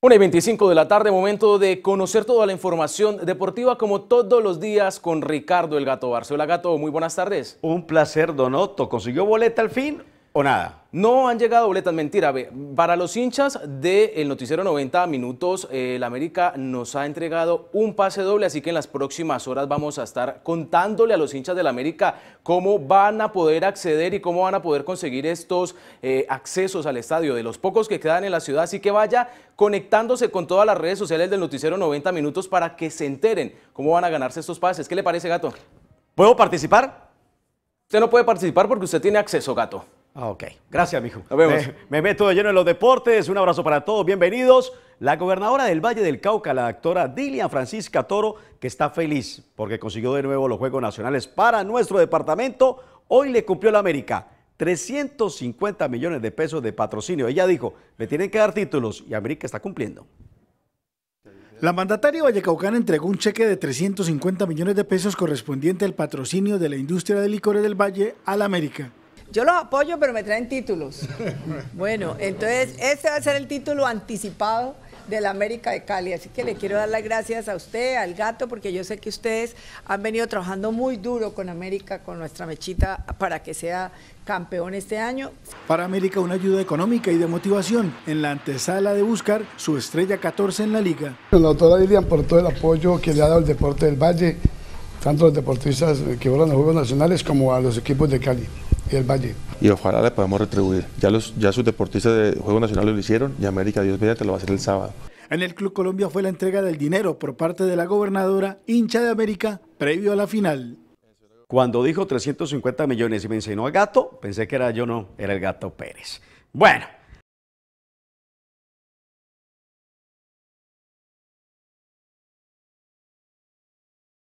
1 y 25 de la tarde, momento de conocer toda la información deportiva como todos los días con Ricardo El Gato Barcelona. Gato, muy buenas tardes. Un placer, Donoto. ¿Consiguió boleta al fin o nada? No han llegado boletas, mentira. Para los hinchas del Noticiero 90 Minutos, eh, el América nos ha entregado un pase doble, así que en las próximas horas vamos a estar contándole a los hinchas del América cómo van a poder acceder y cómo van a poder conseguir estos eh, accesos al estadio, de los pocos que quedan en la ciudad. Así que vaya conectándose con todas las redes sociales del Noticiero 90 Minutos para que se enteren cómo van a ganarse estos pases. ¿Qué le parece, Gato? ¿Puedo participar? Usted no puede participar porque usted tiene acceso, Gato. Ah, ok, gracias, mijo. Nos vemos. Me, meto de lleno en los deportes. Un abrazo para todos. Bienvenidos. La gobernadora del Valle del Cauca, la doctora Dilian Francisca Toro, que está feliz porque consiguió de nuevo los Juegos Nacionales para nuestro departamento. Hoy le cumplió la América 350 millones de pesos de patrocinio. Ella dijo, le tienen que dar títulos y América está cumpliendo. La mandataria vallecaucana entregó un cheque de 350 millones de pesos correspondiente al patrocinio de la industria de licores del Valle a la América. Yo los apoyo, pero me traen títulos. Bueno, entonces este va a ser el título anticipado de la América de Cali. Así que le quiero dar las gracias a usted, al gato, porque yo sé que ustedes han venido trabajando muy duro con América, con nuestra mechita, para que sea campeón este año. Para América una ayuda económica y de motivación en la antesala de buscar su estrella 14 en la liga. La doctora Lilian por todo el apoyo que le ha dado el deporte del Valle, tanto a los deportistas que vuelan los Juegos Nacionales como a los equipos de Cali y el Valle. Y ojalá le podamos retribuir. Ya, los, ya sus deportistas de Juegos Nacionales lo hicieron y América, Dios mediante, lo va a hacer el sábado. En el Club Colombia fue la entrega del dinero por parte de la gobernadora hincha de América previo a la final. Cuando dijo 350 millones y me enseñó al gato, pensé que era yo no, era el gato Pérez. Bueno,